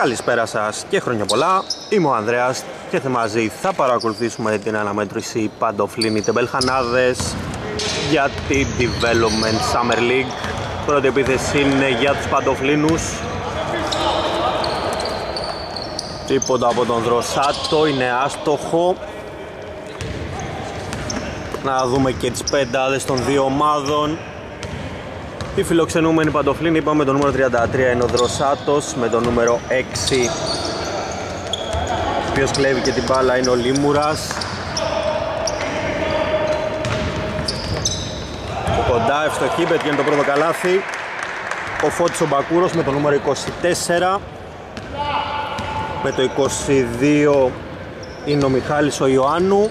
Καλησπέρα σας και χρόνια πολλά. Είμαι ο Ανδρέας και θα μαζί θα παρακολουθήσουμε την αναμέτρηση Παντοφλίνη Τεμπελχανάδες για την Development Summer League. Πρώτη επίθεση είναι για τους Παντοφλίνους. Τίποτα από τον Δροσάτο, είναι άστοχο. Να δούμε και τις πεντάδες των δύο ομάδων. Η φιλοξενούμενη Παντοφλίνη είπαμε το νούμερο 33 είναι ο Δροσάτος με το νούμερο 6 ο οποίος κλέβει και την μπάλα είναι ο Λίμουρας. Κοντά ευστοχή πετυχαίνει το πρώτο καλάθι. Ο Φώτης ο Μπακούρος με το νούμερο 24 με το 22 είναι ο Μιχάλης ο Ιωάννου.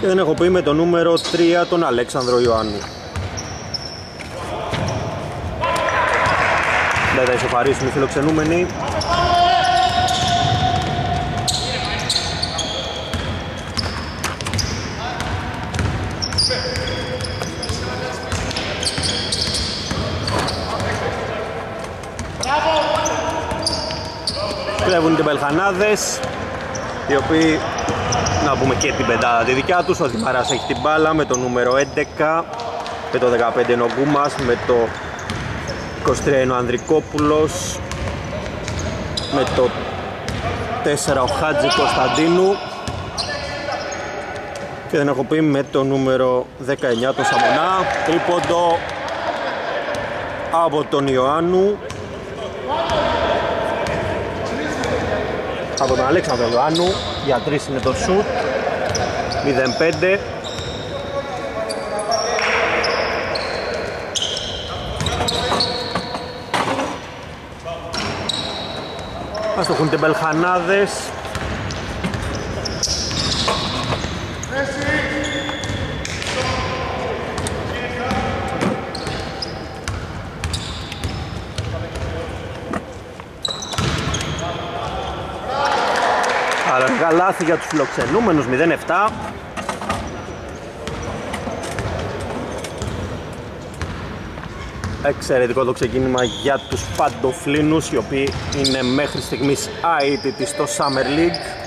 Και δεν έχω πει με το νούμερο 3 τον Αλέξανδρο Ιωάννου Δεν θα ισοφαρίσουν οι φιλοξενούμενοι. Κλέβουν οι Μπελχανάδες οι οποίοι να πούμε και την πεντάδα τη δικιά τους ο Δημαράς έχει την μπάλα με το νούμερο 11 με το 15 είναι ο Γκούμας με το 23 είναι ο Ανδρικόπουλος με το 4 ο Χάτζη Κωνσταντίνου. Και δεν έχω πει με το νούμερο 19 τον Σαμονά. Τρίποντο από τον Ιωάννου. Από τον Αλέξανδρο Ιωάννου. Για 3 είναι το σουτ. 0-5 Αστοχούν τεμπελχανάδες. Αλλά καλάθι για τους φιλοξενούμενους 0-7 Εξαιρετικό το ξεκίνημα για τους παντοφλίνους οι οποίοι είναι μέχρι στιγμής αίτητοι στο Summer League.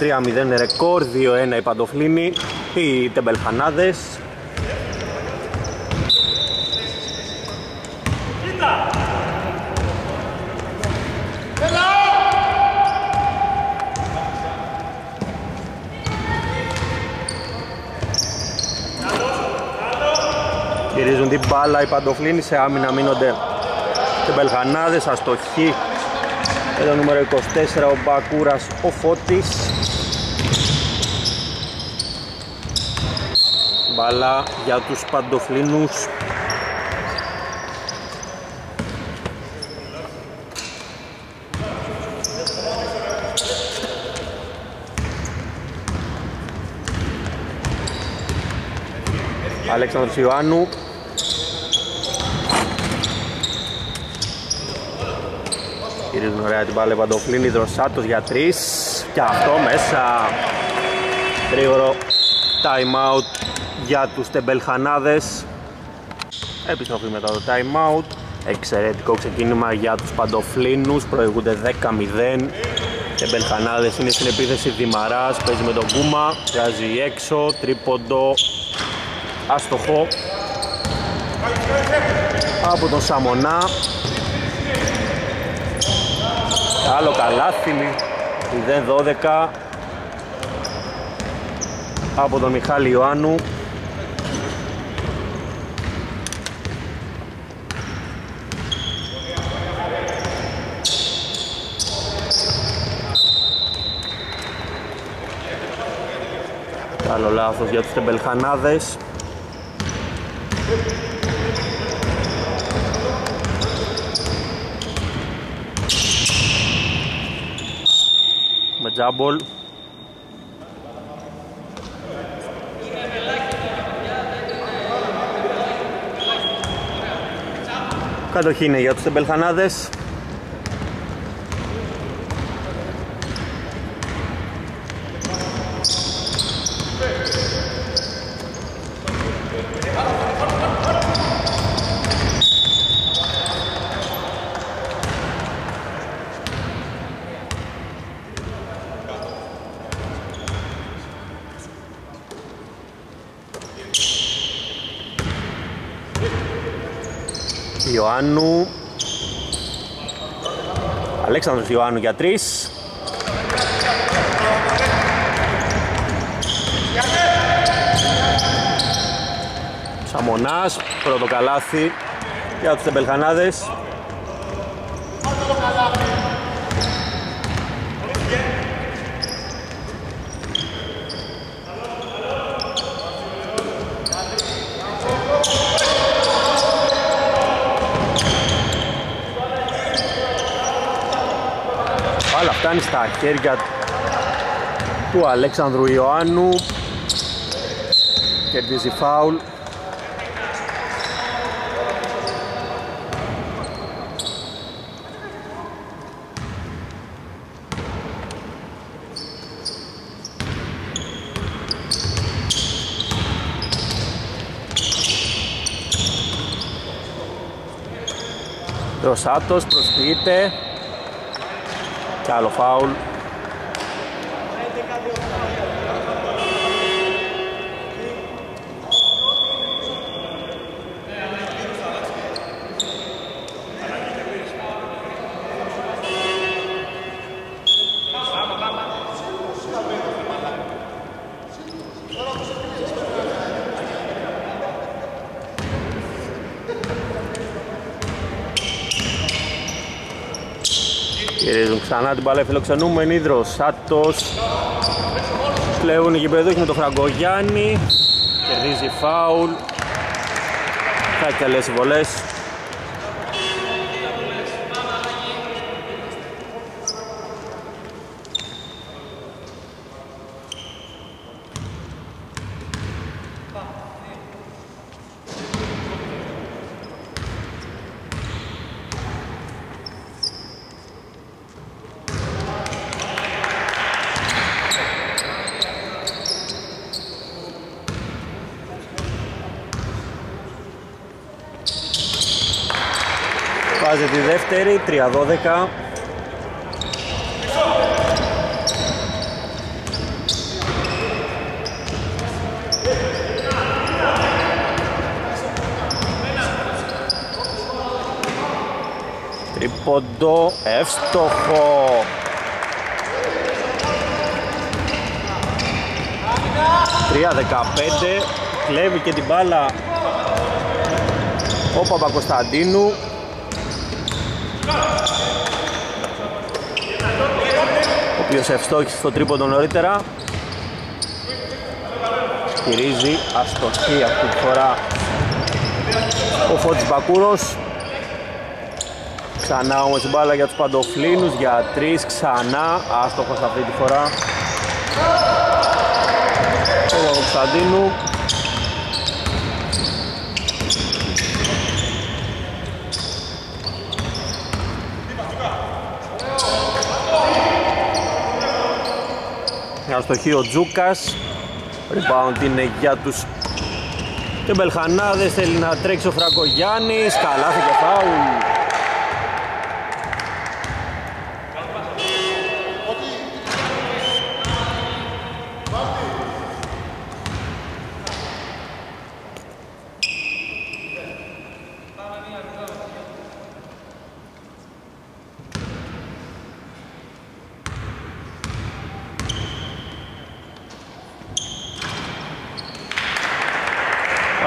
3-0 ρεκόρ, 2-1 οι παντοφλίνοι, οι τεμπελχανάδες Γυρίζουν την μπάλα οι παντοφλίνοι σε άμυνα μείνονται και Μπελχανάδες, αστοχή. Με το νούμερο 24 ο Μπακούρας ο Φώτης. Μπάλα για τους παντοφλίνους. Αλέξανδρος Ιωάννου Γυρίζουν ωραία την μπάλα Παντοφλίνη, Δροσάτος για τρεις. Και αυτό μέσα. Γρήγορο time out για τους τεμπελχανάδες. Επιστροφή μετά το time out. Εξαιρετικό ξεκίνημα για τους Παντοφλίνους. Προηγούνται 10-0 τεμπελχανάδες είναι στην επίθεση. Δημαράς παίζει με τον Κούμα. Βγάζει έξω. Τρίποντο. Άστοχο από τον Σαμονά άλλο καλάθι 0-12 από τον Μιχάλη Ιωάννου. Άλλο λάθος για τους τεμπελχανάδες τζάμπολ. Κατοχή είναι για τους τεμπελχανάδες Ιωάννου Αλέξανδρος Ιωάννου για τρεις. Σαμονάς, πρώτο καλάθι για τους τεμπελχανάδες Αλλά φτάνει στα χέρια του Αλέξανδρου Ιωάννου. Κερδίζει φάουλ. Ρωσάτος προσποιείται και άλλο φάουλ Γυρίζουν ξανά την μπάλα φιλοξενούμενοι Δροσάτος Κλέβουν οι γηπεδούχοι με τον Φραγκογιάννη. Κερδίζει φάουλ. Θα εκτελέσει βολές 13-12. Τρίποντο, εύστοχο. Τρία δεκαπέντε, κλέβει και την μπάλα ο Παπακοσταντίνου οποίος ευστόχησε στο τρίποντο νωρίτερα. Στηρίζει αστοχή αυτή τη φορά ο Φώτης Μπακούρος. Ξανά όμως η μπάλα για τους παντοφλίνους για τρεις ξανά άστοχος αυτή τη φορά. Ο Κωνσταντίνου Αστοχή ο Τζούκας. Rebound είναι για τους Τεμπελχανάδες. Θέλει να τρέξει ο Φραγκογιάννης. Καλάθι και φάουλ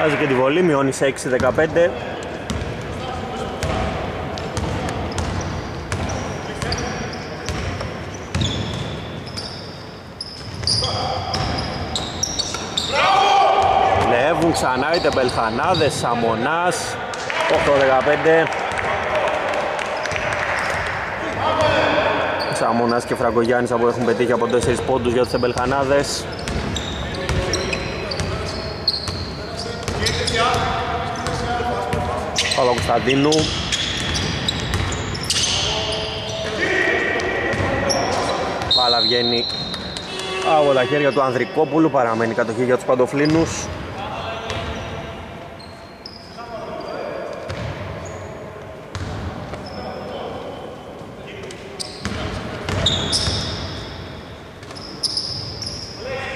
Βάζει και τη βολή, μειώνει σε 6-15 Λεύουν ξανά οι τεμπελχανάδες, Σαμονάς 8-15 Σαμονάς και Φραγκογιάννης που έχουν πετύχει από 4 πόντους για τους τεμπελχανάδες Παπα-Κωνσταντίνου Πάλα βγαίνει από τα χέρια του Ανδρικόπουλου παραμένει κατοχή για τους παντοφλίνους.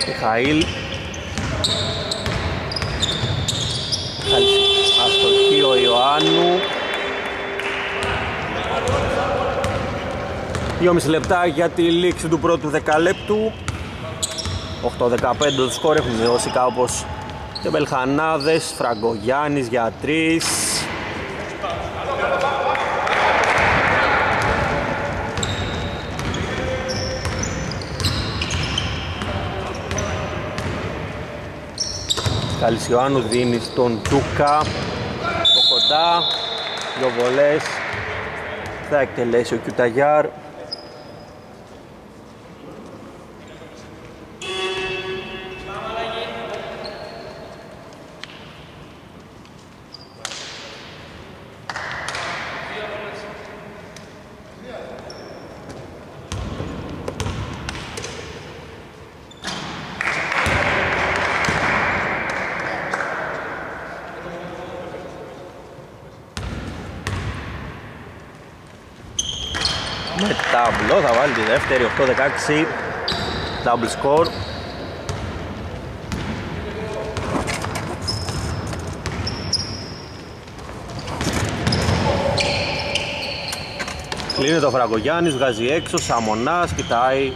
Μιχαήλ Αστοχή ο Ιωάννου 2,5 λεπτά για τη λήξη του πρώτου δεκαλέπτου. 8-15 το σκορ έχουν μειώσει κάπως και Μπελχανάδες, Φραγκογιάννης για 3 Καλυσιωάννου δίνει στον Τούκα. Από κοντά δύο βολές. Θα εκτελέσει ο Κιουταγιάρ με ταμπλό θα βάλει τη δεύτερη 8-16 double score. Κλείνει το Φραγκογιάννης, βγάζει έξω, Σαμονάς, κοιτάει.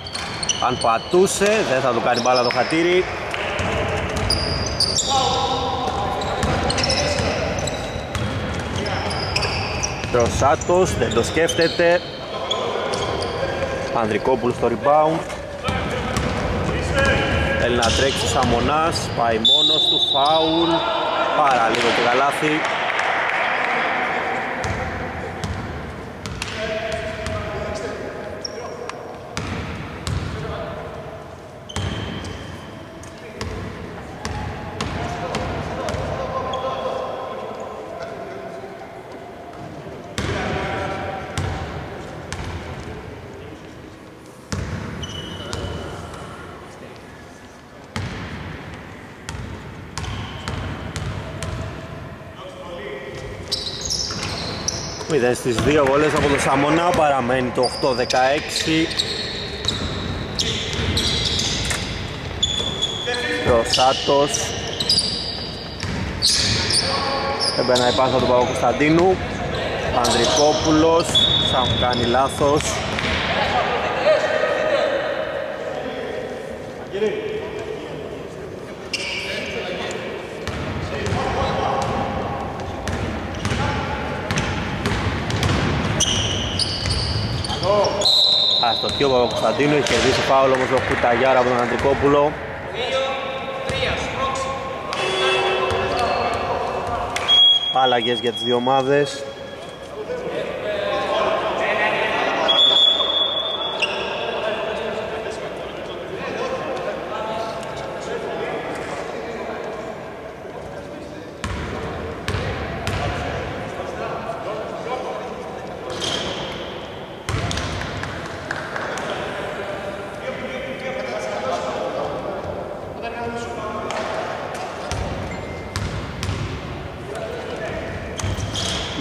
Αν πατούσε, δεν θα του κάνει μπάλα το χατήρι. Τροσάτος, δεν το σκέφτεται Ανδρικόπουλος στο rebound. Θέλει να τρέξει Σαμονάς, πάει μόνος του, φάουλ. Πάρα λίγο και καλάθι Μηδέν στις δύο βολές από το Σαμονά παραμένει το 8-16 Ρωσάτος Έμπαινα η πάσα του Παπα-Κωνσταντίνου. Ανδρικόπουλος Σαν κάνει λάθος Αστοχή ο Παπα-Κωνσταντίνου, έχει κερδίσει φάουλ όμως ο Κουταγιάρα από τον Αντρικόπουλο. Άλλαγες για τις δύο ομάδες.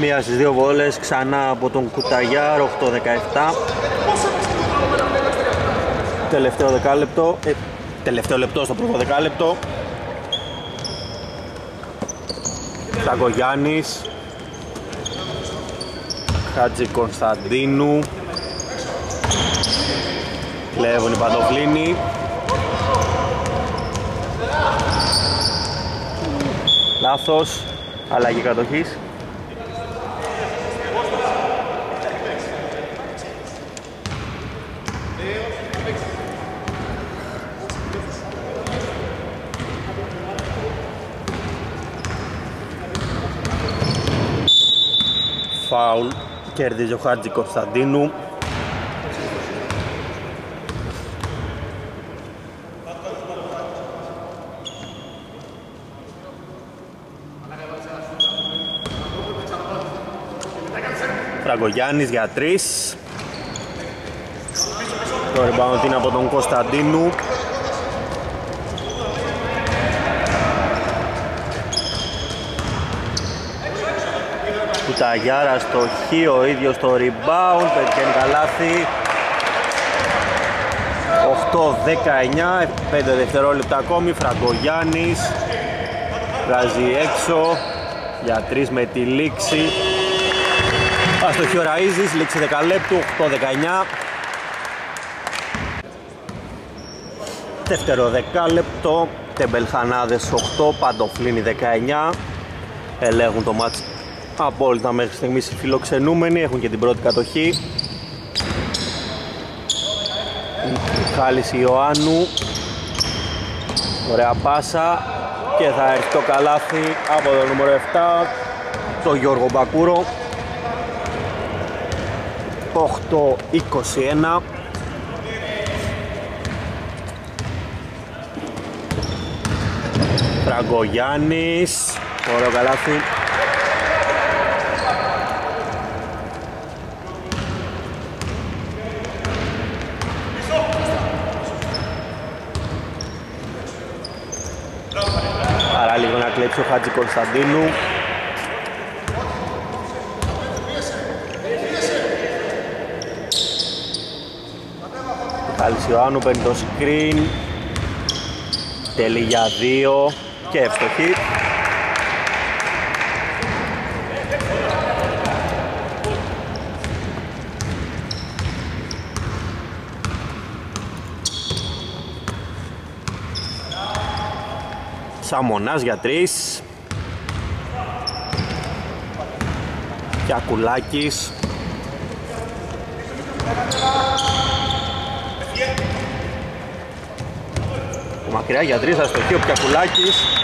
Μία στις δύο βόλες ξανά από τον Κουταγιάρ 8-17 Τελευταίο δεκάλεπτο. Ε, Τελευταίο λεπτό στο πρώτο δεκάλεπτο. Σαγκογιάννης Χάτζη Κωνσταντίνου. Κλέβουν οι Παντοφλίνοι Λάθος. Αλλαγή κατοχής φάουλ κερδίζει ο Χάτζη Κωνσταντίνου. Φραγκογιάννης για τρεις. Το rebound είναι από τον Κωνσταντίνου Κουταγιάρα στο χ, ο ίδιος στο rebound, πετυχαίνει καλάθι 8-19, 5 δευτερόλεπτα ακόμη, Φραγκογιάννης βγάζει έξω για 3 με τη λήξη Αστοχή ο Ραΐζης, λήξη δεκαλέπτου, 8-19. Δεύτερο δεκάλεπτο, Τεμπελχανάδες 8, Παντοφλίνη 19. Ελέγχουν το μάτς απόλυτα μέχρι στιγμής. Οι φιλοξενούμενοι, έχουν και την πρώτη κατοχή. Χάλης Ιωάννου, ωραία πάσα. Και θα έρθει το καλάθι από το νούμερο 7, το Γιώργο Μπακούρο. 8-21 Φραγκογιάννης. Ωραίο καλάθι ο Χάτζη Κωνσταντίνου. Καλσιωάννου παίρνει το screen. Τέλει για δύο. Και εύστοχη. Σαμονάς για τρεις Κιακουλάκης Μακριά για τρεις, αστοχή ο Πιακουλάκης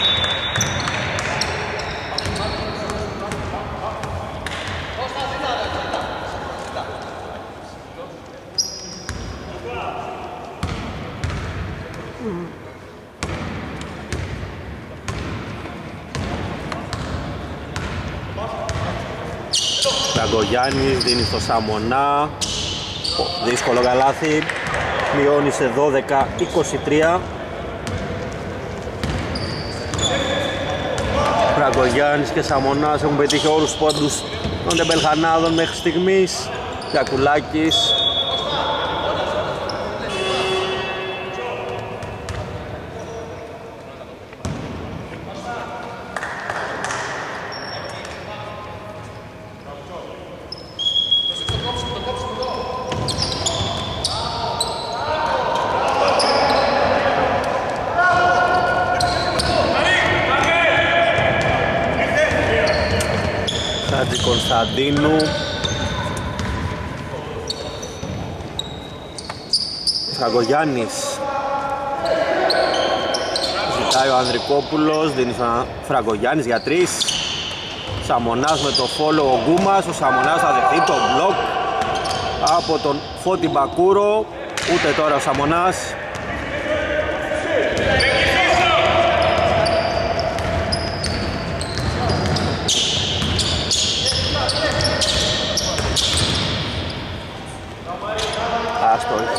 Ταγκογιάννης δίνει στο Σαμονά. Δύσκολο καλάθι. Μειώνει σε 12-23 Φραγκογιάννης και Σαμονάς έχουν πετύχει όλους τους πόντους των τεμπελχανάδων μέχρι στιγμής. Κιακουλάκης Χατζη Κωνσταντίνου. Φραγκογιάννης. Ζητάει ο Ανδρικόπουλος, δίνει στον Φραγκογιάννης για τρεις. Σαμονάς με το follow ο Γκούμας, ο Σαμονάς θα δεχτεί το μπλοκ από τον Φώτη Μπακούρο, ούτε τώρα ο Σαμονάς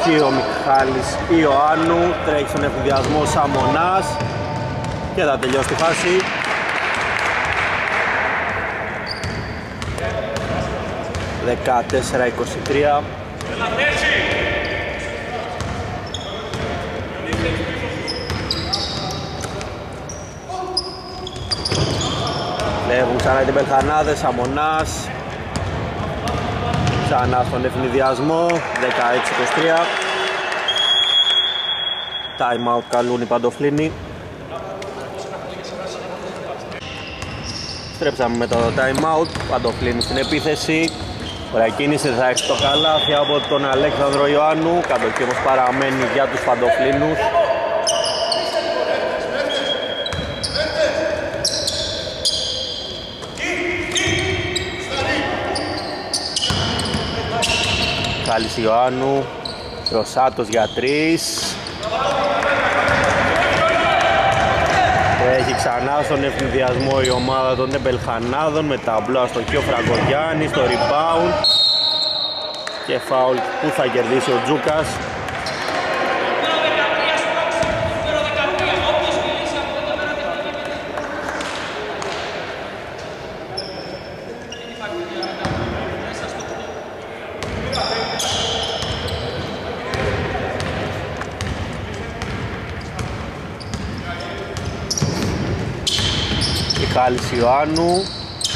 Αστοχή ο Μιχάλης Ιωάννου τρέχει στον εφηδιασμό Σαμονάς. Και θα τελειώσει τη φάση. Δεκατέσσερα 23 Βλέπουν ξανά την Πελχανάδες, Σαμονάς Ξανά στον ευνηδιασμό. 16-23 Time out καλούν οι παντοφλίνοι. Στρέψαμε με το time out. Παντοφλίνοι στην επίθεση. Ωραία κίνηση θα έχει το καλάθι από τον Αλέξανδρο Ιωάννου. Κατοχή όμως παραμένει για τους παντοφλίνους Μιχάλης Ιωάννου Ρωσάτος για τρεις. Έχει ξανά στον ευνηδιασμό η ομάδα των Τεμπελχανάδων με ταμπλό στο ο Φραγκογιάννη στο rebound. Και φάουλ που θα κερδίσει ο Τζούκας Μιχάλης Ιωάννου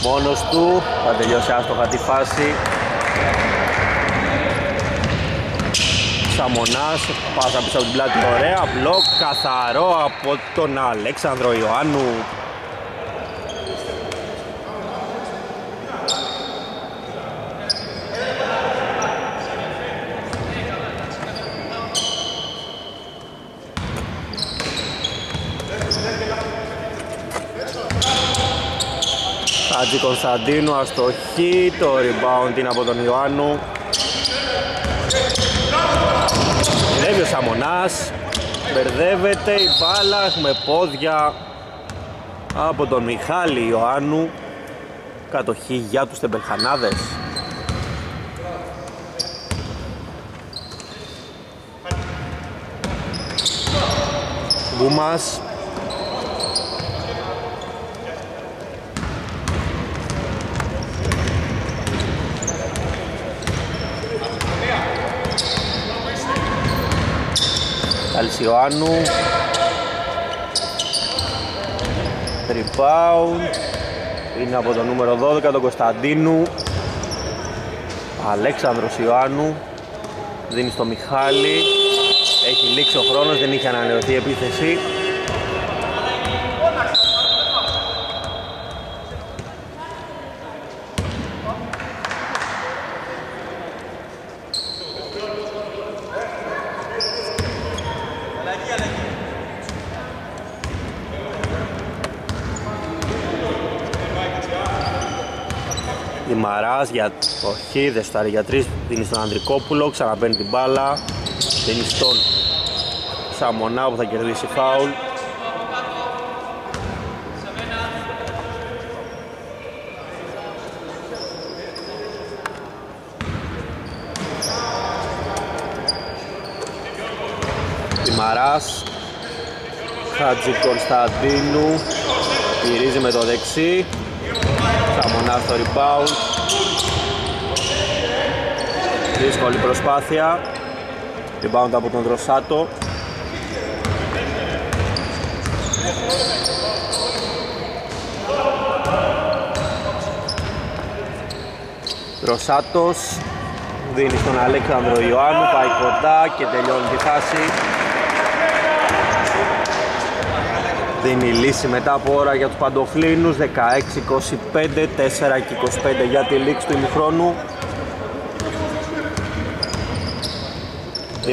μόνος του θα τελειώσει άστοχα τη φάση Σαμονάς, πάσα πίσω από την πλάτη, ωραία, μπλοκ, καθαρό από τον Αλέξανδρο Ιωάννου. Χατζη Κωνσταντίνου, αστοχή, το rebound είναι από τον Ιωάννου. Μπερδεύει ο Σαμονάς Μπερδεύεται η μπάλα με πόδια από τον Μιχάλη Ιωάννου. Κατοχή για τους τεμπελχανάδες. Γκούμας Ιωάννου Rebound. Είναι από το νούμερο 12 τον Κωνσταντίνου. Αλέξανδρος Ιωάννου. Δίνει στο Μιχάλη. Έχει λήξει ο χρόνος, δεν είχε ανανεωθεί η επίθεση Μαράς για το Χίδες στο για τρεις δίνει στον Ανδρικόπουλο, ξαναπαίνει την μπάλα δίνει στον Σαμονά που θα κερδίσει φάουλ. Μαράς Χατζη Κωνσταντίνου γυρίζει με το δεξί Σαμονά στο rebound Δύσκολη προσπάθεια Rebound από τον Δροσάτο Δροσάτος δίνει στον Αλέξανδρο Ιωάννου, πάει κοντά και τελειώνει τη φάση. Δίνει λύση μετά από ώρα για τους Παντοφλίνους, 16-25, 4 και 25 για τη λήξη του ημιχρόνου.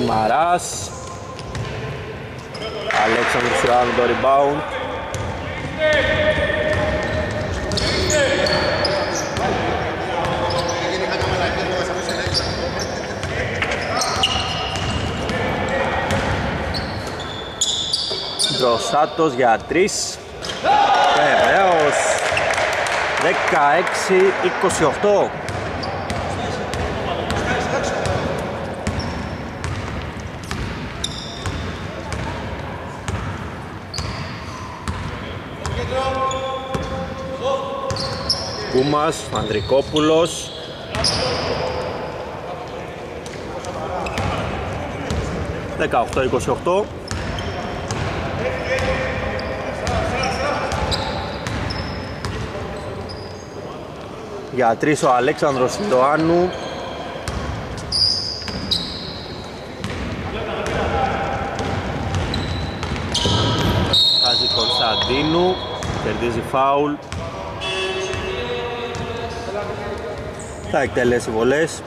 Δημαράς Αλέξανδρος Ιωάννου το rebound Ντροσάτος για 3 Βεβαίως. 16-28 Κούμας, Ανδρικόπουλος. Δεκαοχτώ, 28 Για τρεις ο Αλέξανδρος Ιωάννου. Χάζει Κωνσταντίνου Κερδίζει φάουλ θα εκτελέσει βολές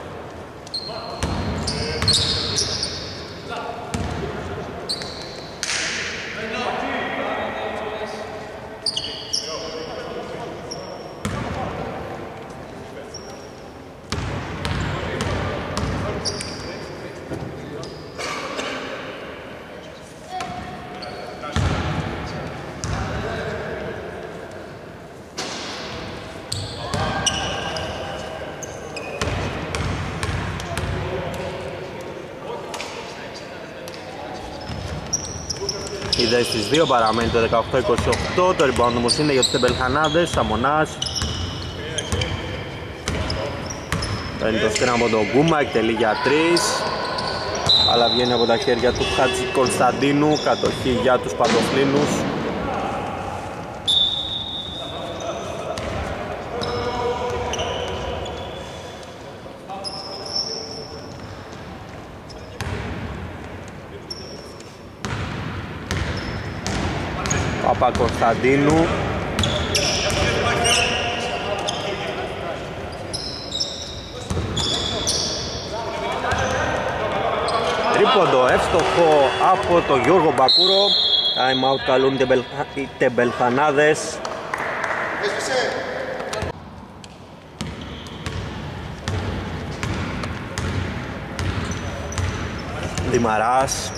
στις 2 παραμένει το 18-28 το rebound όμως είναι για τους τεμπελχανάδες Σαμονάς Παίρνει το σκριν από τον Γκούμα, εκτελεί για 3 αλλά βγαίνει από τα χέρια του Χάτζη Κωνσταντίνου. Κατοχή για τους Παντοφλίνους Παπα-Κωνσταντίνου Τρίποντο εύστοχο από τον Γιώργο Μπακούρο. Time out καλούν οι τεμπελχανάδες. Δημαράς.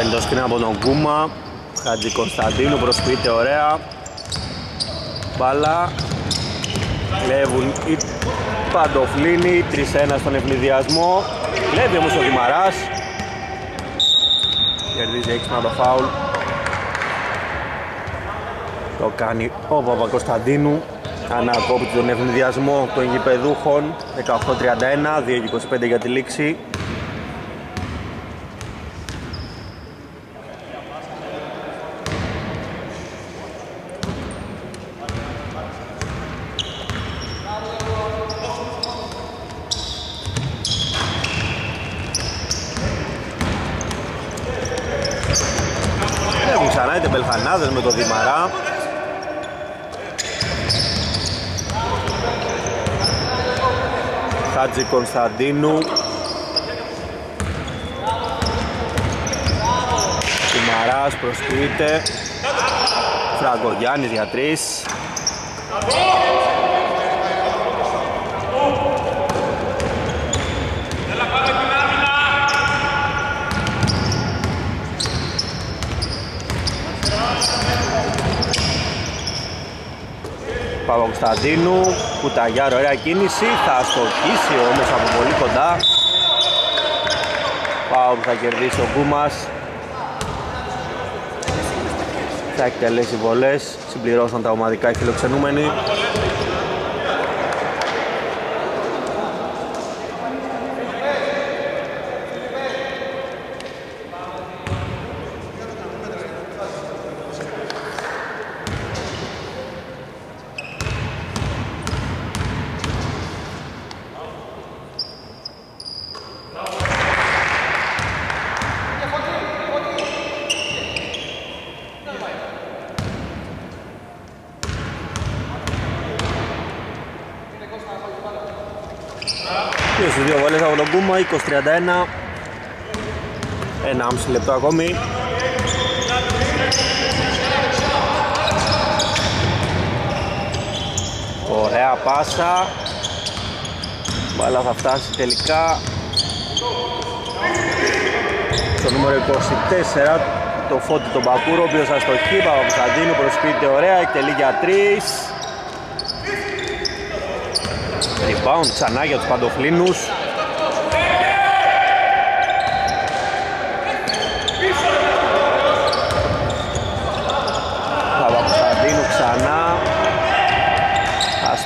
Εντός σκηνά από τον Κούμα Χατζη Κωνσταντίνου προσποιείται ωραία. Μπάλα. Κλέβουν οι Παντοφλίνοι 3-1 στον ευνηδιασμό. Κλέβει όμως ο Δημαράς. Κερδίζει έξυπνα το φάουλ. Το κάνει ο Παπα-Κωνσταντίνου Ανακόπτει τον ευνηδιασμό των γηπεδούχων. 18-31, 2-25 για τη λήξη με το Δημαρά Χάτζη Κωνσταντίνου. Δημαράς προσποιείται Φραγκογιάννης για τρεις. Παπα-Κωνσταντίνου Κουταγιάρο, ωραία κίνηση. Θα στοχίσει όμως από πολύ κοντά. Πάω που θα κερδίσει ο Κούμας θα εκτελέσει βολές. Συμπληρώσαν τα ομαδικά οι φιλοξενούμενοι 20-31 ένα. Άμψη λεπτό ακόμη. Ωραία πάσα. Μπάλα θα φτάσει τελικά. Στο νούμερο 24 το Φώτη τον Μπακούρο, ο οποίος ο Παπαπουσταντίνου προσποιείται ωραία, εκτελεί για 3 Rebound ξανά για τους Παντοφλίνους.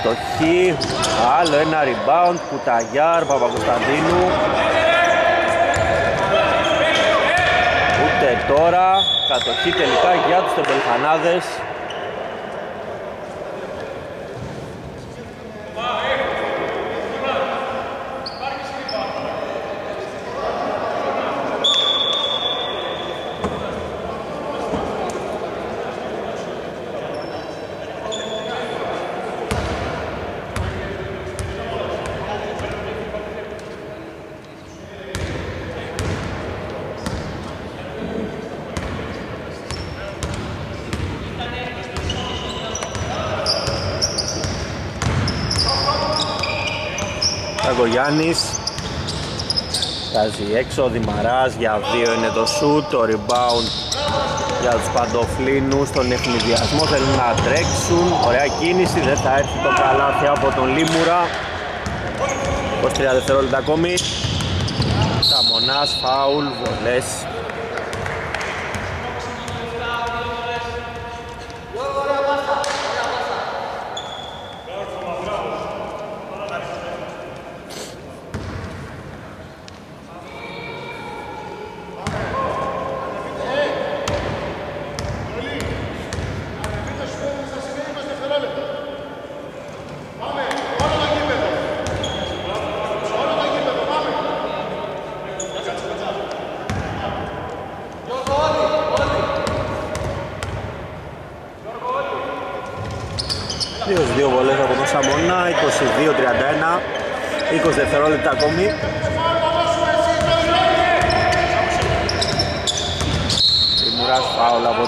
Αστοχή. Άλλο ένα rebound. Κουταγιάρ Παπα-Κωνσταντίνου. Ούτε τώρα. Κατοχή τελικά για τους τεμπελχανάδες. Γιάννης. Στάζει έξω, Δημαράς για δύο είναι το shoot, το rebound για τους Παντοφλίνους στον ευνηδιασμό θέλουν να τρέξουν, ωραία κίνηση, δεν θα έρθει το καλάθι από τον Λίμουρα. 23 δευτερόλεπτα ακόμη. Σαμονάς, φάουλ, βολές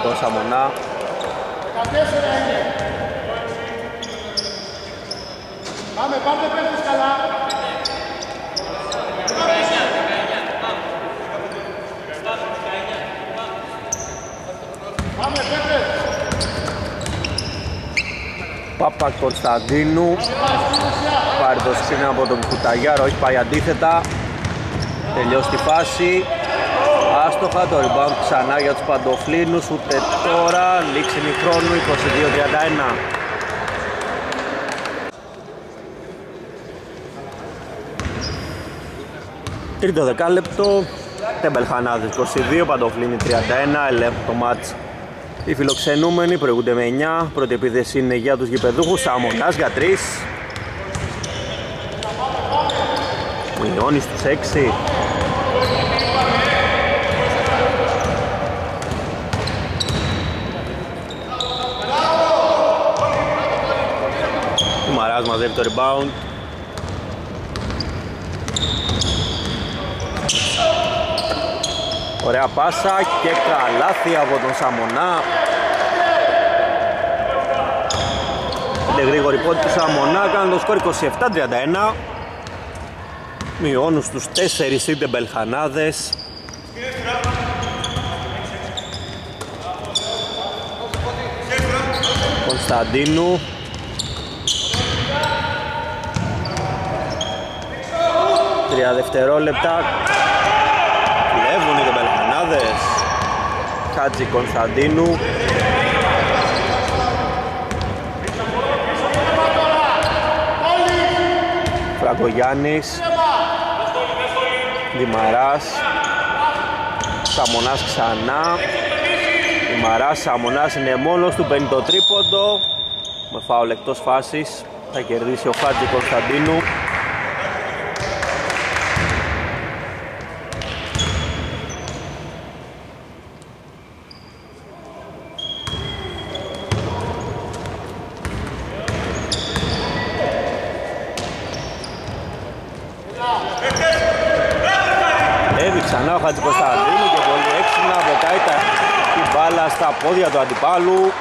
τον Σαμονά. Πάμε, πάμε, πέφτεις καλά. Πάμε, πέφτες. Πάπα Κωνσταντίνου πάρει το σκριν από τον Κουταγιάρο, έχει πάει αντίθετα τελειώσει τη φάση άστοχα το rebound ξανά για τους Παντοφλίνους ούτε τώρα λήξη χρόνου 22-31 Τρίτο δεκάλεπτο Τεμπελχανάδες 22, Παντοφλίνη 31, ελέγχουν το μάτς. Οι φιλοξενούμενοι προηγούνται με 9, πρώτη επίθεση είναι για τους γηπεδούχους, Σαμονάς για 3 Μειώνει στους 6 Ο Μαράς μαζεύει το rebound. Ωραία πάσα και καλάθι από τον Σαμονά. Είναι γρήγορη πόντη του Σαμονά κάνουν το σκορ 27-31 Μειώνουν στους 4 είτε Μπελχανάδες Κωνσταντίνου Τρία δευτερόλεπτα Χάτζη Κωνσταντίνου. Φραγκογιάννης. Δημαράς. Σαμονάς ξανά. Δημαράς, Σαμονάς είναι μόνος του, παίρνει το τρίποντο. Με φάουλ εκτός φάσης. Θα κερδίσει ο Χάτζη Κωνσταντίνου πόδια του αντιπάλου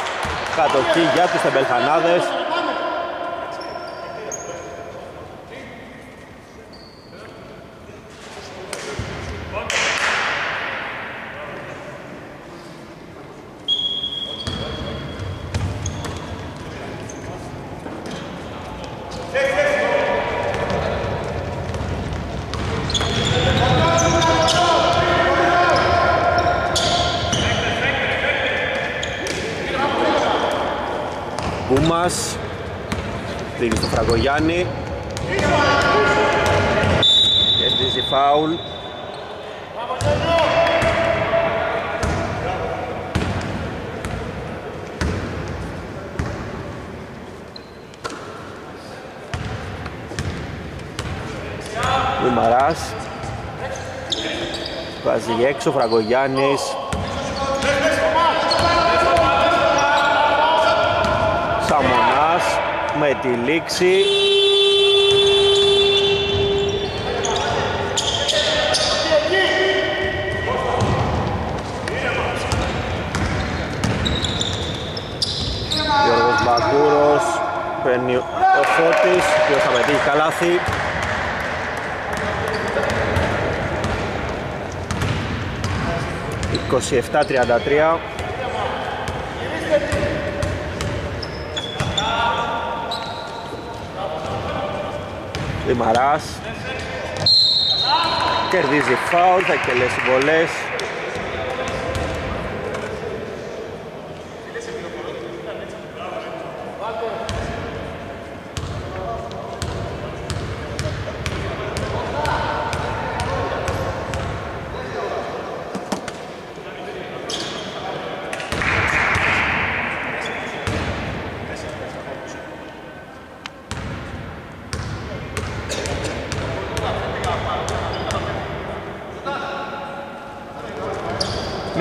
κατοχή για τους τεμπελχανάδες Κούμας δίνει στο Φραγκογιάννη κερδίζει φάουλ. Μαράς βάζει έξω Φραγκογιάννης με τη λήξη Γιώργος Μπακούρος παίρνει ο Φώτης και θα πετύχει καλάθι «27-33» Δημαράς κερδίζει φάουλ, θα εκτελέσει βολές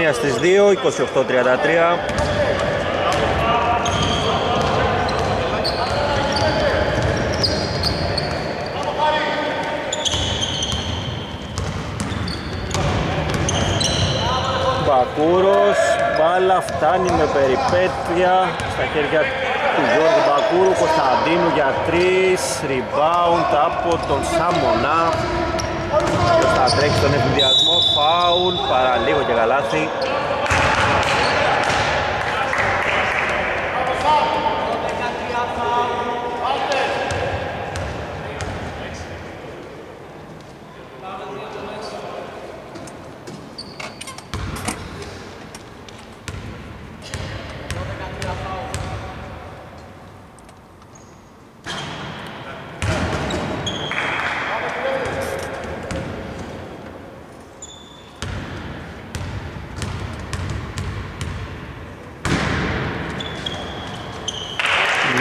Ομόνια στις 2, 28-33. Μπακούρος, μπάλα φτάνει με περιπέτεια στα χέρια του Γιώργου Μπακούρου, Κωνσταντίνου για τρεις, rebound από τον Σαμονά, θα τρέξει τον εφηδιασμό φάουλ παραλίγο και καλάθι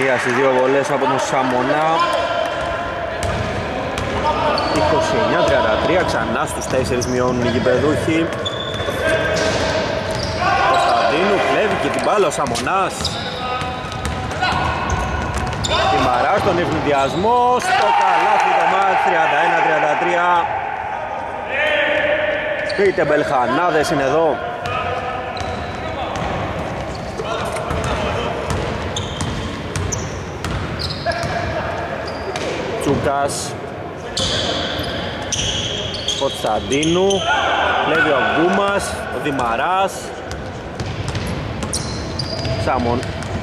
Μία στις δύο βολές από τον Σαμονά. 29-33 ξανά στους 4 μειώνουν οι γηπεδούχοι. Κωνσταντίνου κλέβει και την μπάλα ο Σαμονάς. Τιμαράς τον ευνηδιασμό στο καλάθι το μάτς 31-33 Πείτε Μπελχανάδες είναι εδώ Τσούκας Κωνσταντίνου. Κλέβει ο Γκούμας, ο Δημαράς. Σάμον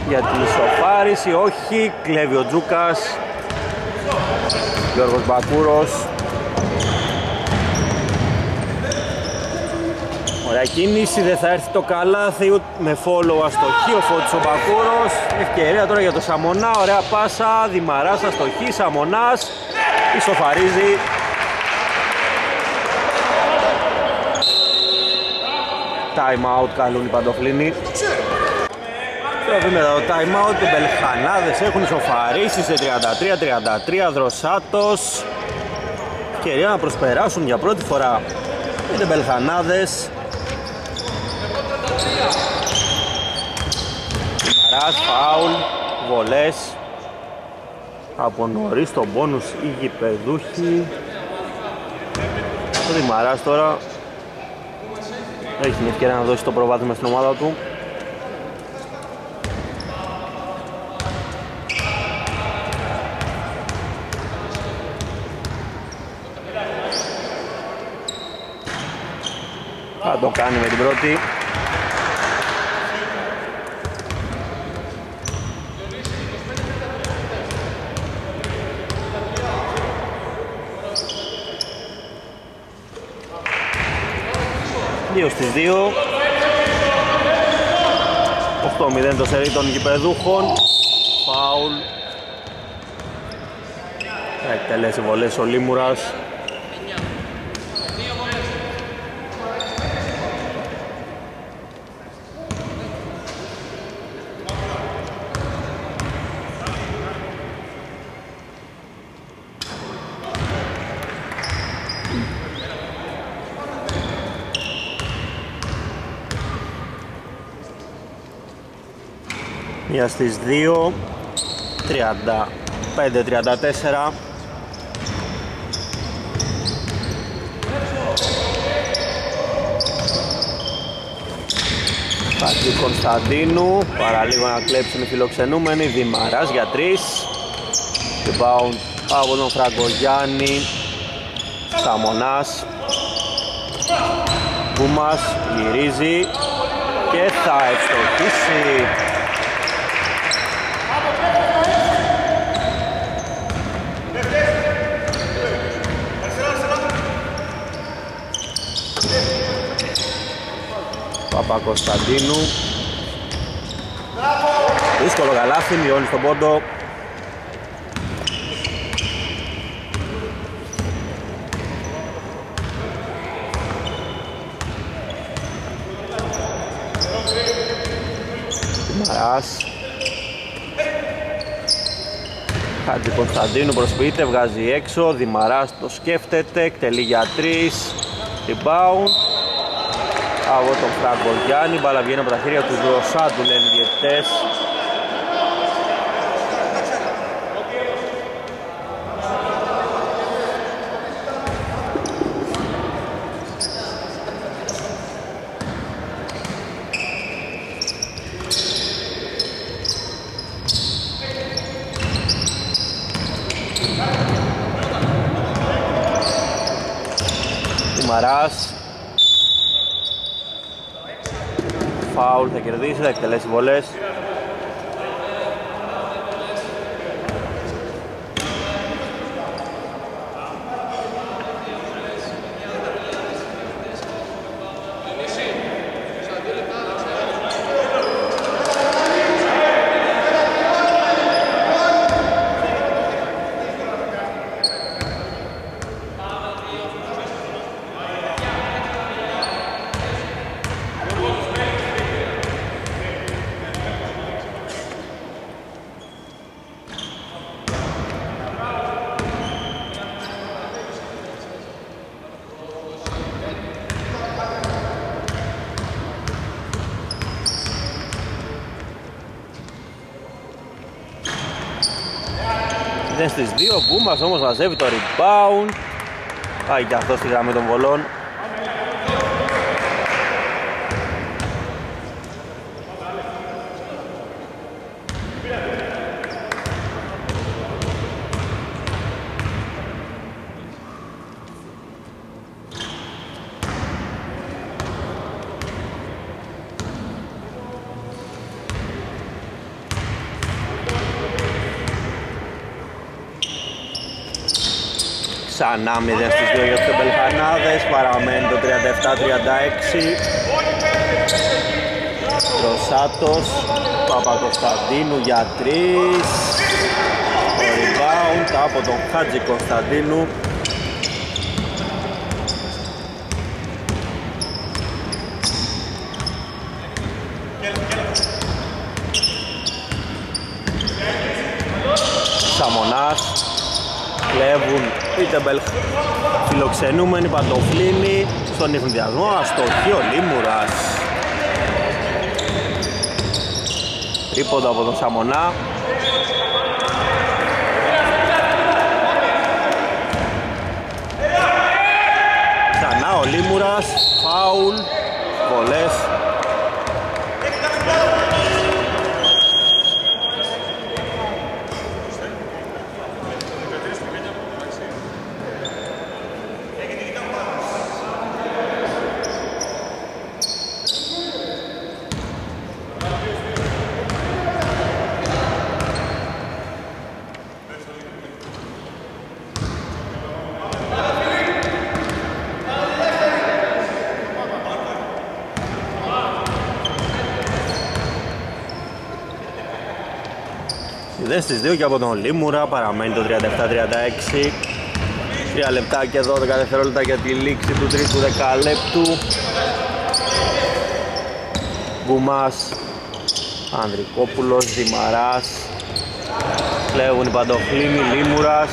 για την ισοφάριση, όχι, κλέβει ο Τζούκας. Γιώργος Μπακούρος Ωραία κίνηση, δεν θα έρθει το καλάθι ούτε με follow αστοχή ο Φώτης ο Μπακούρος. Ευκαιρία τώρα για το Σαμονά, ωραία πάσα, Δημαράς αστοχή, Σαμονάς. Ισοφαρίζει. Time out καλούν οι παντοφλίνοι. Το δούμε εδώ το time out, οι Μπελχανάδες έχουν ισοφαρίσει σε 33-33 Δροσάτος. Ευκαιρία να προσπεράσουν για πρώτη φορά οι Μπελχανάδες Μαράς, φάουλ, βολές. Από νωρίς τον πόνους οι γηπεδούχοι. Ο Δημαράς τώρα έχει την ευκαιρία να δώσει το προβάδισμα στην ομάδα του. Θα το κάνει με την πρώτη Δύο στις δύο. 8-0 το σερί των γηπεδούχων. Φάουλ. Εκτελέσει βολές ο Λίμουρας Μία στις 2 35-34 Πατρί Κωνσταντίνου. Παραλίγο να κλέψουν οι φιλοξενούμενοι. Δημαράς για 3 Rebound από τον Φράγκο Γιάννη Σαμονάς. Μπούμας γυρίζει και θα ευστοχίσει Παπα-Κωνσταντίνου Δύσκολο καλάθι, μειώνει στον πόντο. Μαράς. Χάτζη Κωνσταντίνου προσποιείται, βγάζει έξω. Δημαράς το σκέφτεται, εκτελεί για 3 Rebound από τον Φράγκο Γιάννη. Μπάλα βγαίνει από τα χέρια του Δροσάντου λένε οι διαιτητές. Δημαράς Φάουλ θα κερδίσει, θα εκτελέσει βολές είναι στις δύο Γκούμας όμως μαζεύει το rebound. Πάει και αυτός στη γραμμή των βολών Ξανά 0 στους 2 για τους Τεμπελχανάδες, παραμένει το 37-36. Ρωσάτος, Παπα-Κωνσταντίνου για 3. Το rebound από τον Χάτζη Κωνσταντίνου. Σαμονάς κλέβουν Πίτεμπελ φιλοξενούμενοι Παντοφλίνη στον ευνηδιασμό αστοχή ο Λίμουρας. Τρίποντα από τον Σαμονά. Ξανά ο Λίμουρας. Φάουλ βολές Μηδέν στις 2 και από τον Λίμουρα παραμένει το 37-36 3 λεπτά και 12 δευτερόλεπτα για τη λήξη του τρίτου δεκαλέπτου. Γκουμάς Ανδρικόπουλος, Δημαράς Κλέβουν οι Παντοχλίνοι, Λίμουρας.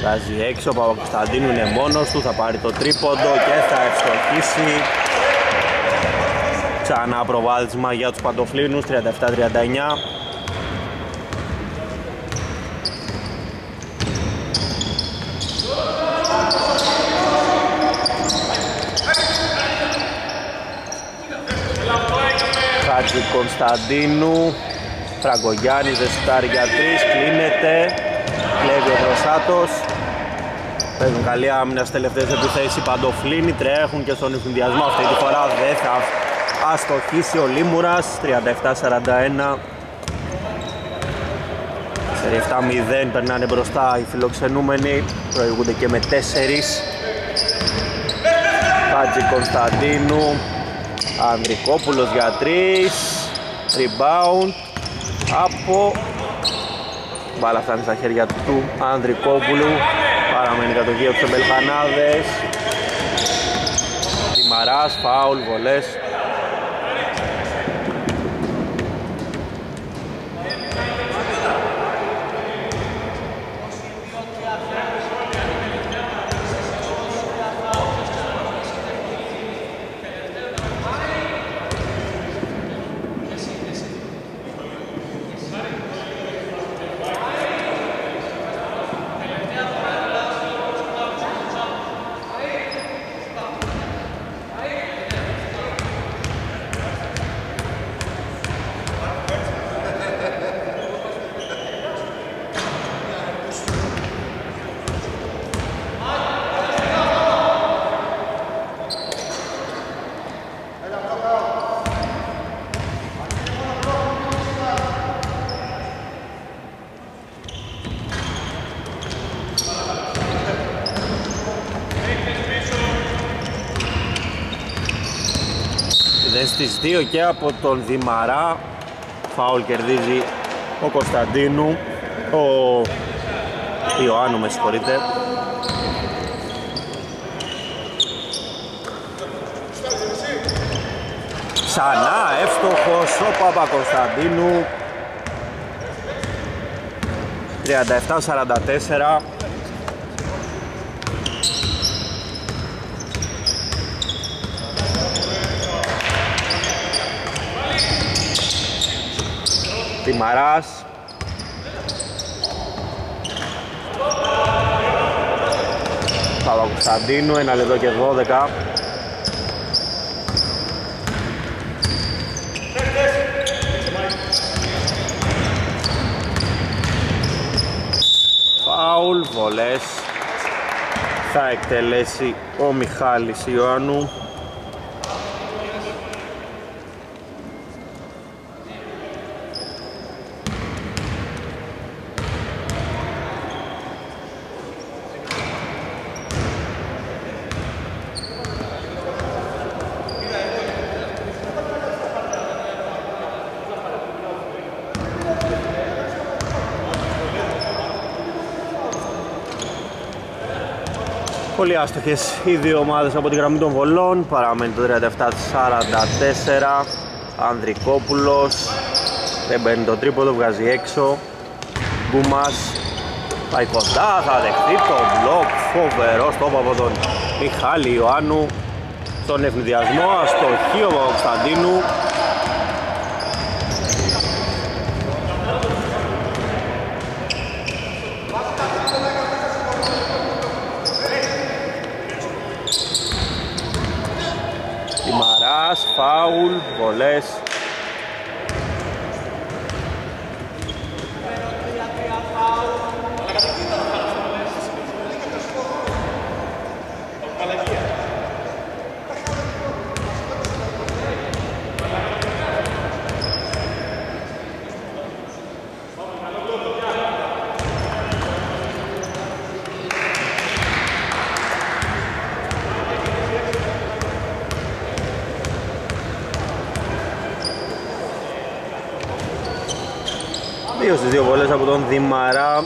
Βγάζει έξω, ο Παπακοσταντίνου είναι μόνος του, θα πάρει το τρίποντο και θα ευστοχίσει Ξανά προβάδισμα για τους Παντοφλίνους 37-39 Χάτζη Κωνσταντίνου Φραγκογιάννης δεστάρει για τρεις κλείνεται. Κλέβει ο Δροσάτος παίζουν καλή άμυνα στις τελευταίες επιθέσεις οι Παντοφλίνοι τρέχουν και στον ευθυνδιασμό αυτή τη φορά δεν θα αστοχίσει ο Λίμουρας 37-41 σε 7-0 περνάνε μπροστά οι φιλοξενούμενοι προηγούνται και με 4 Χάτζη Κωνσταντίνου Ανδρικόπουλος για 3 rebound από μπάλα φτάνει στα χέρια του Ανδρικόπουλου παραμένει κατοχή από τους Μπελχανάδες Τιμαράς, φάουλ, βολές στις 2 και από τον Δημαρά φάουλ κερδίζει ο Κωνσταντίνου ο Ιωάννου με συγχωρείτε Ξανά εύστοχος ο Παπα-Κωνσταντίνου 37-44 Τιμαράς. Παπα-Κωνσταντίνου, ένα λεπτό και 12 Φάουλ, βολές θα εκτελέσει ο Μιχάλης Ιωάννου Πολύ άστοχες οι δύο ομάδες από τη γραμμή των βολών. Παραμένει το 37-44 Ανδρικόπουλος Δεν μπαίνει το τρίποδο, βγάζει έξω. Γκούμας Πάει κοντά, θα δεχτεί το μπλοκ. Φοβερό στόπ από τον Μιχάλη Ιωάννου. Στον ευνηδιασμό, αστοχή ο Κωνσταντίνου φάουλ, βολές Δύο στις δύο βολές από τον Δημαρά 39-44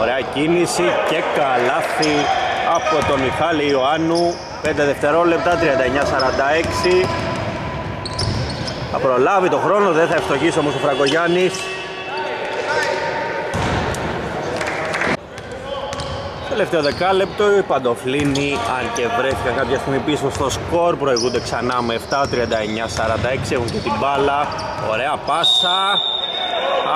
Ωραία κίνηση και καλάθι από τον Μιχάλη Ιωάννου. 5 δευτερόλεπτα 39-46 θα προλάβει το χρόνο, δεν θα ευστοχίσει όμως ο Φραγκογιάννης. Τελευταίο δεκάλεπτο, οι Παντοφλίνοι, αν και βρέθηκαν κάποια στιγμή πίσω στο σκορ, προηγούνται ξανά με 7-39-46, έχουν και την μπάλα. Ωραία πάσα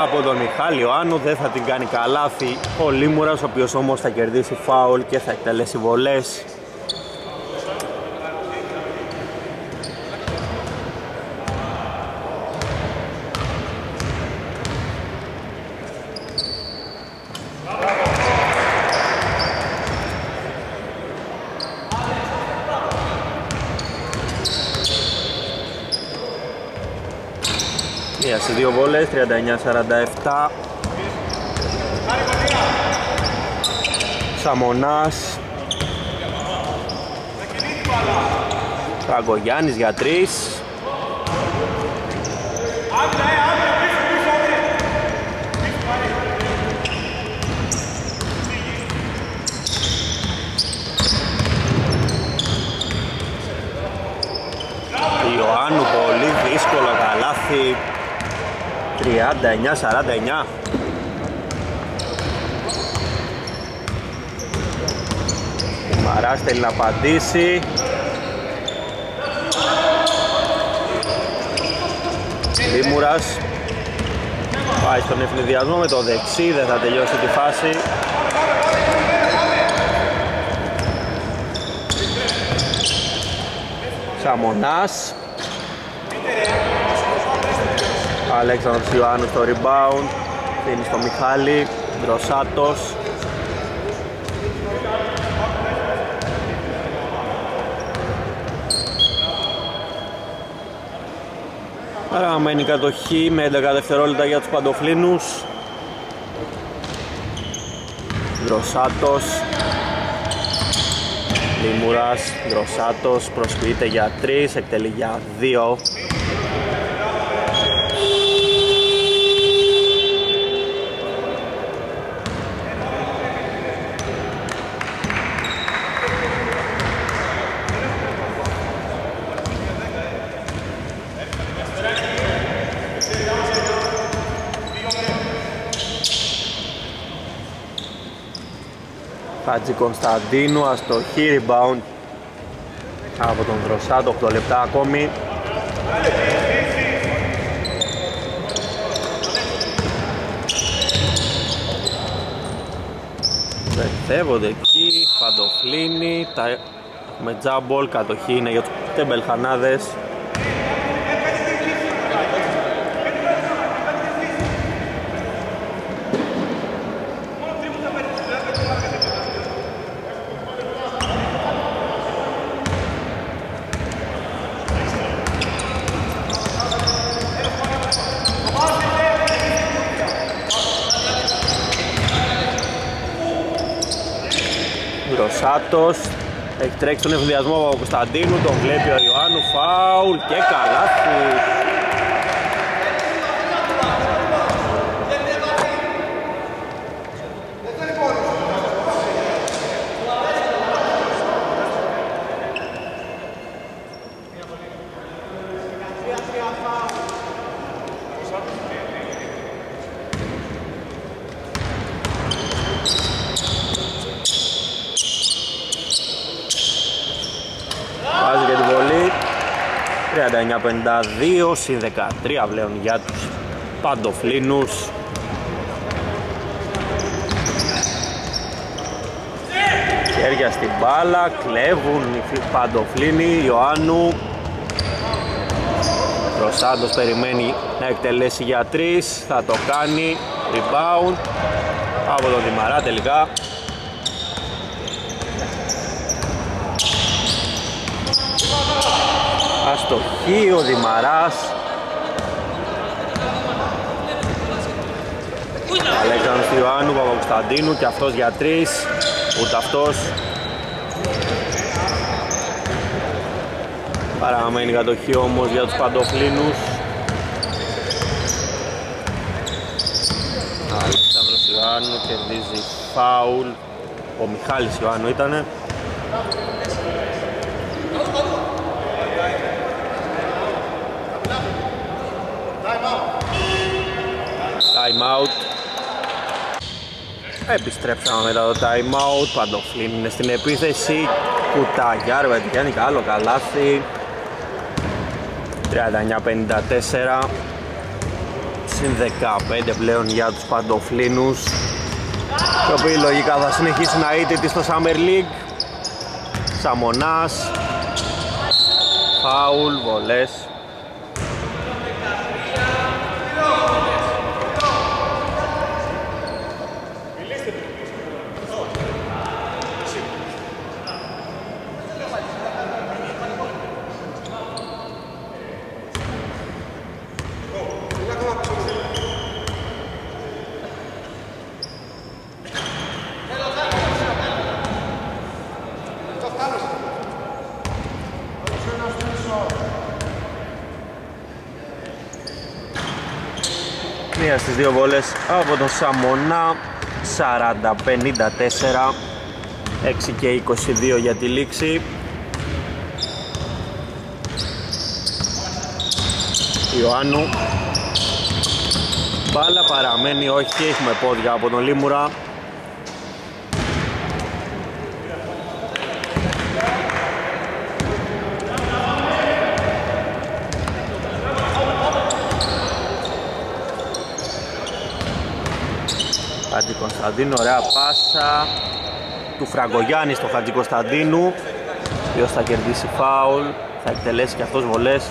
από τον Μιχάλη Ιωάννου, δεν θα την κάνει καλάθι ο Λίμουρας, ο οποίος όμως θα κερδίσει φάουλ και θα εκτελέσει βολές. σε δύο βόλες 39-47 Σαμονάς. Ραγκογιάννης για τρεις Ιωάννου πολύ δύσκολο καλάθι 39-49 Μαράς θέλει να απαντήσει. Λίμουρας. Πάει στον ευνηδιασμό με το δεξί, δεν θα τελειώσει τη φάση. Σαμονάς Αλέξανδρος Ιωάννου στο rebound δίνει στο Μιχάλη Δροσάτος. Παραμένει κατοχή με 11 δευτερόλεπτα για τους παντοφλίνους. Δροσάτος. Λιμουράς, Δροσάτος προσποιείται για 3, εκτελεί για 2 Χατζη Κωνσταντίνου, αστοχή rebound από τον Δροσάτο, 8 λεπτά ακόμη. Βερθεύονται εκεί, Παντοφλίνη, τα... με τζάμπολ, κατοχή είναι για τους τεμπελχανάδες. Σάτος έχει τρέξει τον ευδιασμό από Κωνσταντίνου, τον βλέπει ο Ιωάννου, φάουλ και καλάθι. Βάζει και την βολή 39-52 συν 13 πλέον για τους παντοφλίνους Χέρια στην μπάλα, κλέβουν οι παντοφλίνοι, Ιωάννου. Ρωσάντος περιμένει να εκτελέσει για 3, θα το κάνει, rebound. Από τον Δημαρά τελικά Αστοχή ο Δημαράς. Αλέξανδρος Ιωάννου Παπακοσταντίνου και αυτός για τρεις. Ούτε αυτός. Παραμένει η κατοχή όμως για τους παντοφλίνους. Αλέξανδρος Ιωάννου κερδίζει φάουλ. Ο Μιχάλης Ιωάννου ήτανε Time out. Επιστρέψαμε μετά το time out. Παντοφλίν είναι στην επίθεση. Κουτάγια, ρε πετυχαίνει καλό καλάθι. 39-54. Συν 15 πλέον για τους παντοφλίνους. Οι οποίοι λογικά θα συνεχίσει να είτε στο Summer League. Σαμονάς. Φάουλ, βολές. Μία στις δύο βόλες από τον Σαμονά 40-54 6 και 22 για τη λήξη. Ιωάννου. Μπάλα παραμένει όχι, έχουμε πόδια από τον Λίμουρα Χατζη Κωνσταντίνου, ωραία πάσα του Φραγκογιάννη στο Χατζη Κωνσταντίνου Ποιος θα κερδίσει φάουλ, θα εκτελέσει και αυτός βολές.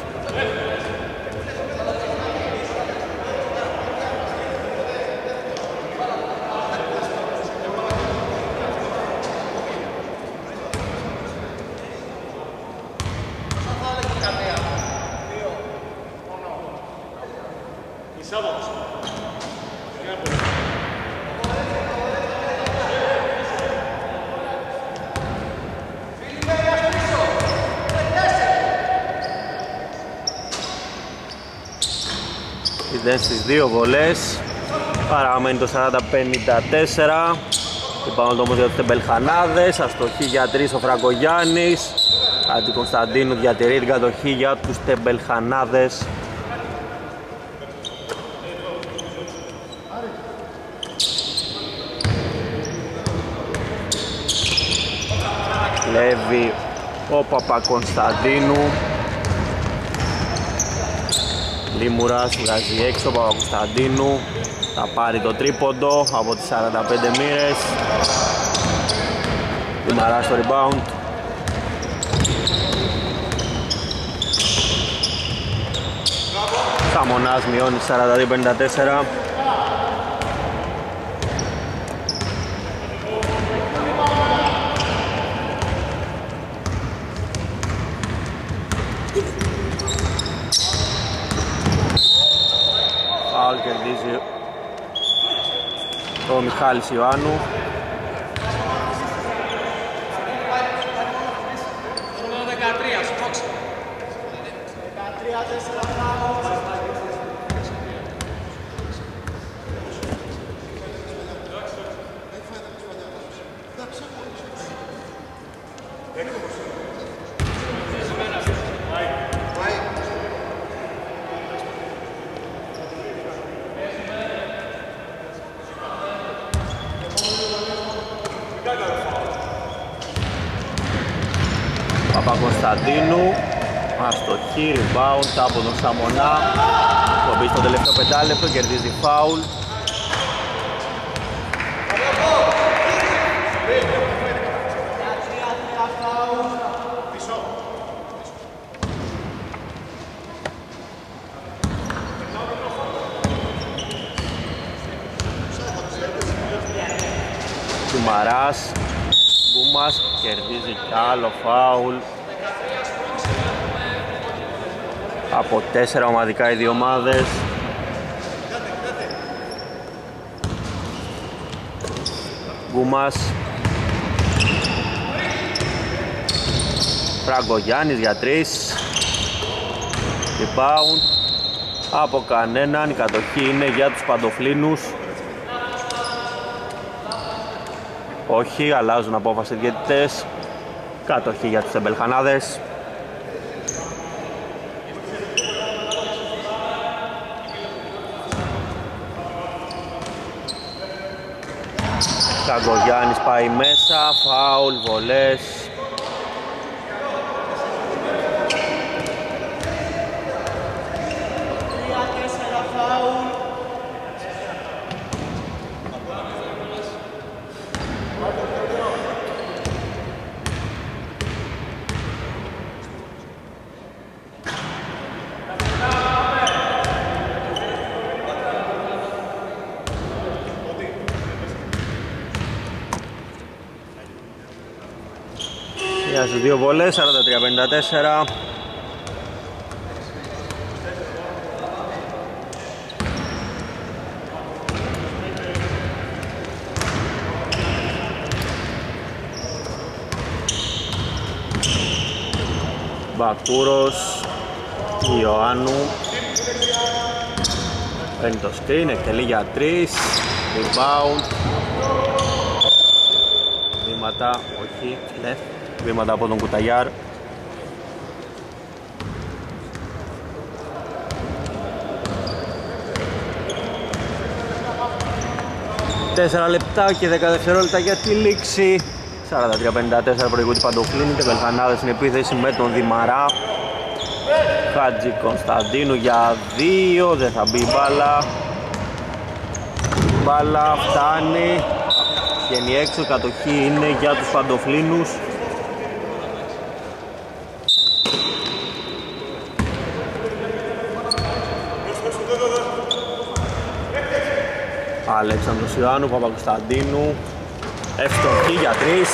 Ήταν στις δύο βολές. Παραμένει το 40-54 Υπάρχουν όμως για τους τεμπελχανάδες. Αστοχή για τρεις ο Φραγκογιάννης. Αντι Κωνσταντίνου διατηρεί την κατοχή για τους τεμπελχανάδες. Λέβει ο Παπακωνσταντίνου Λίμουρας βγάζει έξω ο Παπακωνσταντίνου θα πάρει το τρίποντο από τις 45 μοίρες. Λιμαράς στο rebound. Σαμονάς μειώνει 42-54 Φάουλ κερδίζει ο Μιχάλης Ιωάννου Παπακωνσταντίνου Αστοχή, rebound από τον Σαμονά Το μπει στο τελευταίο πεντάλεπτο, κερδίζει φάουλ. Τουμαράς Γκούμας κερδίζει κι άλλο φάουλ από τέσσερα ομαδικά οι δύο ομάδες. Γκούμας Φραγκογιάννης για τρεις. Rebound. Από κανέναν. Η κατοχή είναι για τους παντοφλίνους. Όχι, αλλάζουν απόφαση διαιτητές. Κατοχή για τους εμπελχανάδες Καγκογιάννης πάει μέσα, φάουλ, βολές δύο βολές, 43-54 Μπακούρος Ιωάννου. Παίρνει το screen, εκτελεί για 3 Rebound. Βήματα, όχι, left Βήματα από τον Κουταγιάρ. Τέσσερα λεπτά και 10 δευτερόλεπτα για τη λήξη. 43-54 προηγούνται Παντοφλίνη και Βελχανάδες στην επίθεση με τον Δημαρά. Χάτζη Κωνσταντίνου για δύο, δεν θα μπει η μπάλα. Μπάλα φτάνει. Βγαίνει έξω, η κατοχή είναι για τους Παντοφλίνους Αλέξανδρος Ιωάννου, Παπακοσταντίνου Εύστοχη για τρεις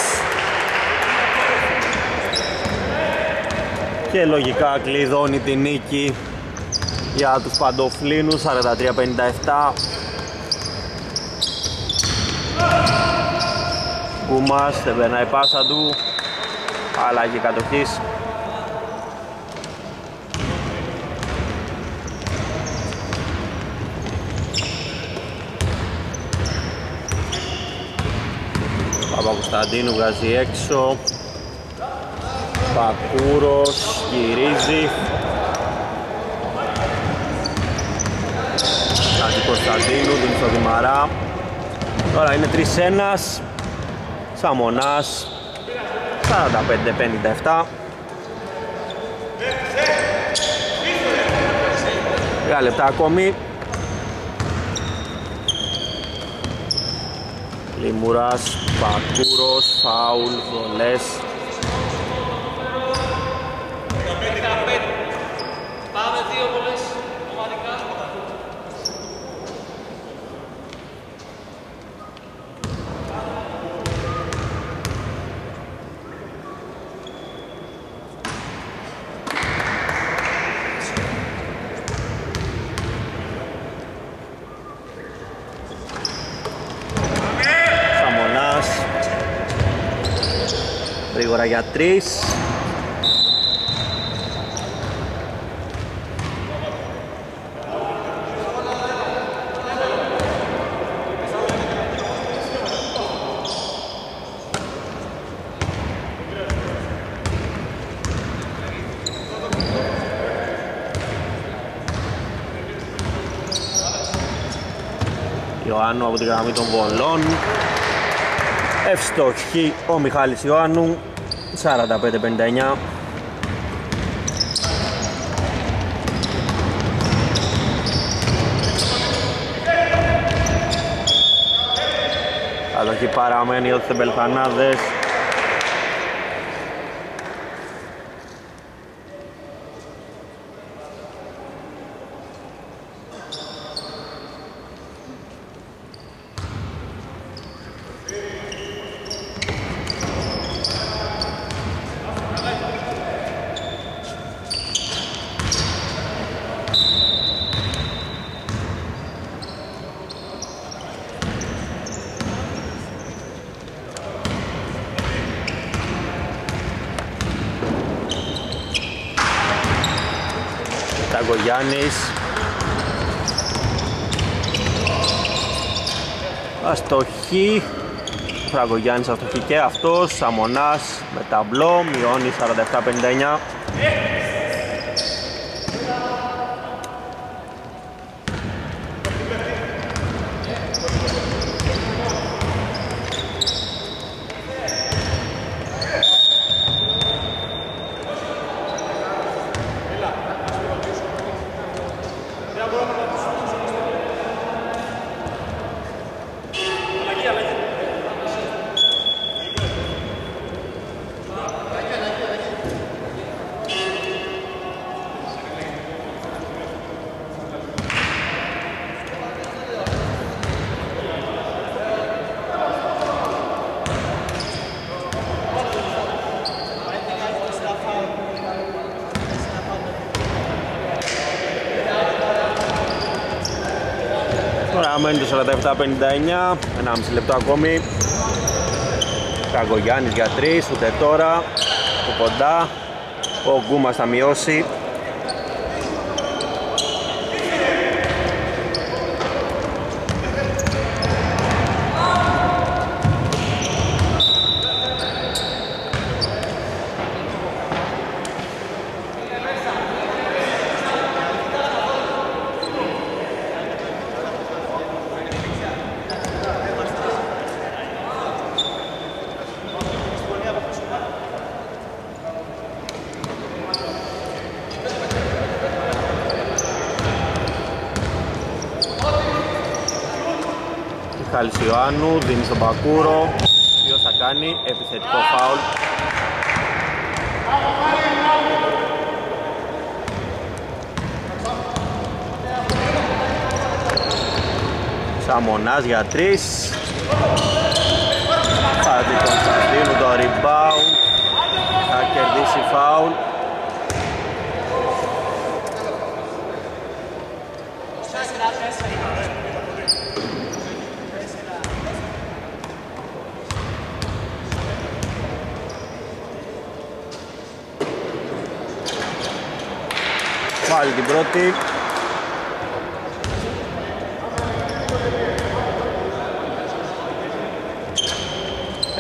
Και λογικά κλειδώνει την νίκη για τους Παντοφλίνους 43-57 Γκούμας δεν περνάει πάσα του αλλαγή κατοχής Παπακοσταντίνου βγάζει έξω. Πακούρος γυρίζει. Κάτι Κωνσταντίνου, δίνει στο Δημαρά. Τώρα είναι 3-1 Σαμονάς. 45-57 Λίγα λεπτά ακόμη. Λιμουράς, Πακούρος, Φάουλ, Βολές γρήγορα για τρεις. Ιωάννου από την γραμμή των βολών. Ευστοχή ο Μιχάλης Ιωάννου 45-59 Καλοχή παραμένει ο Θεμπελχανάδες Γιάννης. Αστοχή. Φραγκογιάννης αστοχή και αυτός. Σαμονάς με ταμπλό μειώνει 47-59 μένει το 47-59 1,5 λεπτό ακόμη. Καγκογιάννης για 3 ούτε τώρα. Από κοντά ο Γκούμας θα μειώσει Μιχάλης Ιωάννου, δίνει στον Πακούρο, ο θα κάνει επιθετικό φάουλ. Σαμονάς για τρεις. Θα δει. Πάλι την πρώτη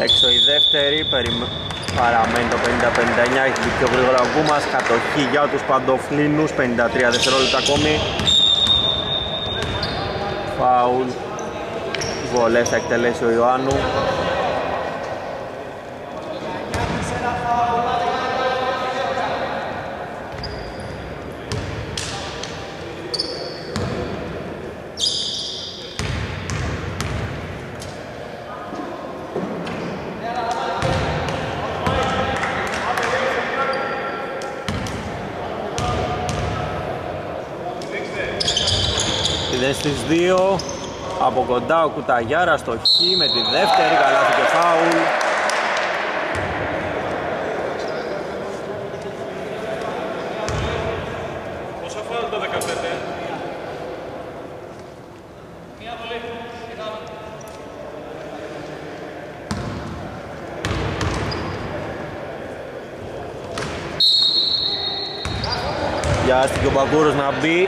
Έξω η δεύτερη, παραμένει το 50-59, έχει μπει πιο γρήγορα ο Γκούμας, κατοχή για τους παντοφλίνους, 53 δευτερόλεπτα ακόμη. Φάουλ, βολές θα εκτελέσει ο Ιωάννου. στις 2 από κοντά ο Κουταγιάρα στο χ με τη δεύτερη καλάθι και φάουλ. Πόσα φάουλ το 15 Βιάστηκε ο Μπαγκούρος να μπει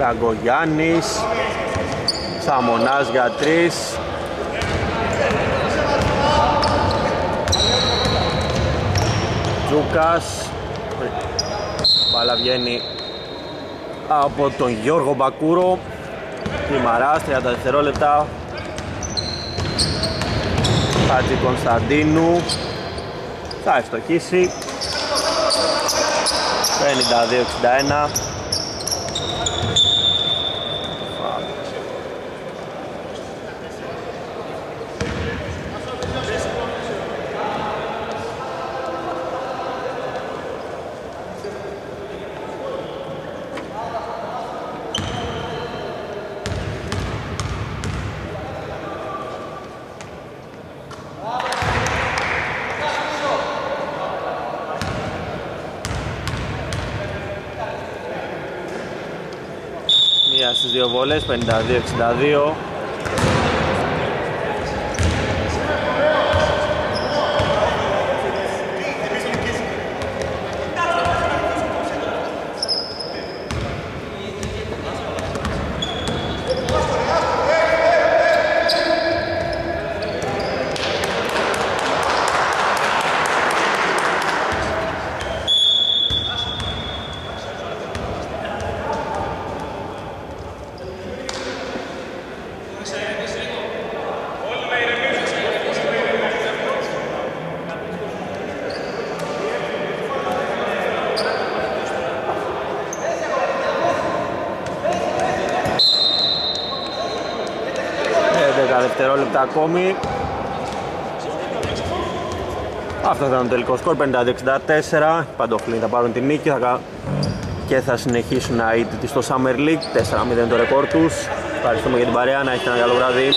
Ραγκογιάννης Σαμονάς για τρεις Τζούκας. Μπάλα βγαίνει από τον Γιώργο Μπακούρο. Κλιμαράς 30 δευτερόλεπτα. Χατζη Κωνσταντίνου. Θα ευστοχίσει. 52-61 δύο βολές 52-62 δευτερόλεπτα ακόμη. Αυτό ήταν το τελικός σκορ 50-64 Παντοφλοί θα πάρουν την νίκη θα... και θα συνεχίσουν να είτε στο Summer League. 4-0 το ρεκόρ τους. Ευχαριστούμε για την παρέα, να έχετε ένα καλό βράδυ